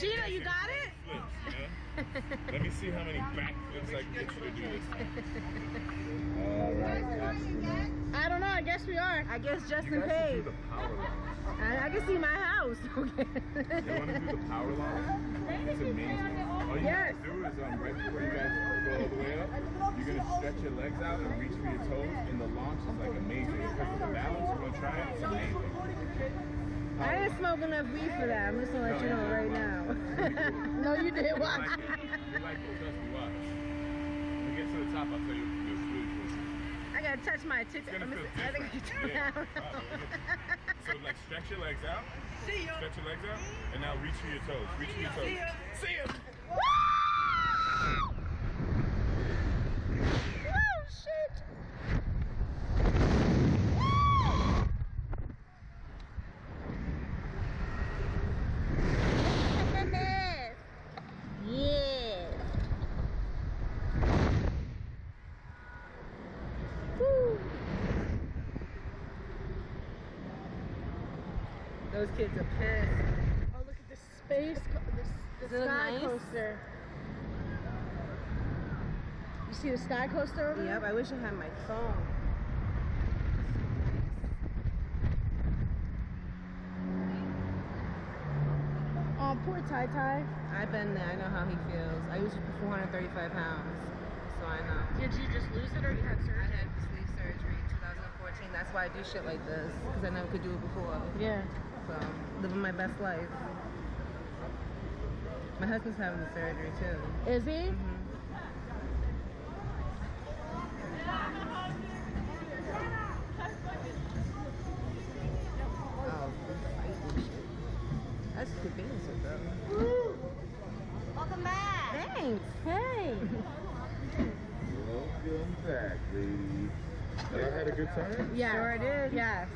Gina, you got it? Flips? Let me see how many backflips I can get you to do this time. All right, Justin. I don't know. I guess we are. I guess Justin paid. do the power line. I, I can see my house. You want to do the power line? It's amazing. All you Yes. guys do is um, right before you guys go all the way up, you're gonna stretch your legs out and reach for your toes, and the launch is like amazing because of the balance. You're gonna try it. It's amazing. I didn't smoke enough weed for that. I'm just gonna let you know right now. no, you did. You Watch. like it. You like it. Trust me. Watch. When we get to the top, I'll tell you what to do. It's really cool. I gotta touch my tits. It's gonna Let me feel see. I think. I Yeah. can touch Uh, So like stretch your legs out. Stretch your legs out, and now reach for your toes. Reach for your toes. See ya. Oh Those kids are pissed. Oh, look at the space, the, the Does it look sky nice? coaster. You see the sky coaster over Yep, there? I wish I had my phone. Oh, poor Tai Tai. I've been there. I know how he feels. I used it for 435 pounds, so I know. Did you just lose it or you had I surgery? had sleeve surgery in 2014. That's why I do shit like this because I never could do it before. Yeah. So living my best life. My husband's having the surgery too. Is he? Mm-hmm. Oh, that's convenient though. Welcome back. Thanks. Hey. Welcome back, lady. Y'all had a good time? Yeah. Sure did. Yes.